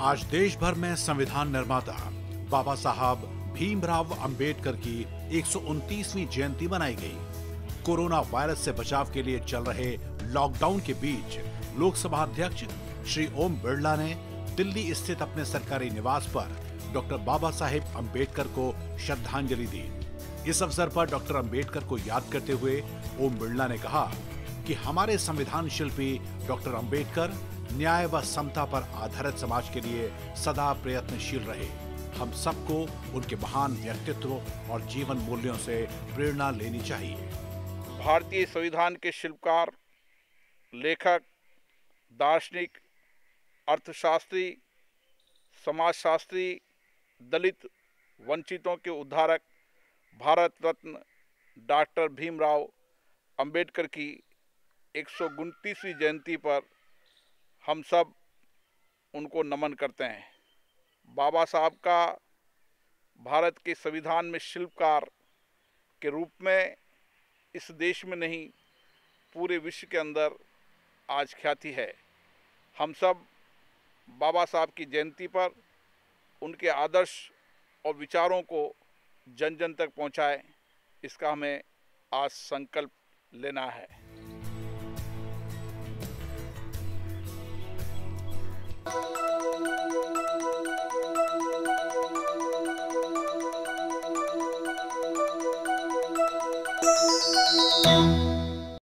आज देश भर में संविधान निर्माता बाबा साहब भीमराव अंबेडकर की 129वीं जयंती मनाई गई। कोरोना वायरस से बचाव के लिए चल रहे लॉकडाउन के बीच लोकसभा अध्यक्ष श्री ओम बिरला ने दिल्ली स्थित अपने सरकारी निवास पर डॉक्टर बाबा साहेब अंबेडकर को श्रद्धांजलि दी। इस अवसर पर डॉक्टर अंबेडकर को याद करते हुए ओम बिरला ने कहा कि हमारे संविधान शिल्पी डॉक्टर अंबेडकर न्याय व समता पर आधारित समाज के लिए सदा प्रयत्नशील रहे। हम सबको उनके महान व्यक्तित्व और जीवन मूल्यों से प्रेरणा लेनी चाहिए। भारतीय संविधान के शिल्पकार, लेखक, दार्शनिक, अर्थशास्त्री, समाजशास्त्री, दलित, वंचितों के उद्धारक, भारत रत्न डॉक्टर भीमराव अंबेडकर की एक जयंती पर हम सब उनको नमन करते हैं। बाबा साहब का भारत के संविधान में शिल्पकार के रूप में इस देश में नहीं, पूरे विश्व के अंदर आज ख्याति है। हम सब बाबा साहब की जयंती पर उनके आदर्श और विचारों को जन जन तक पहुंचाएँ, इसका हमें आज संकल्प लेना है।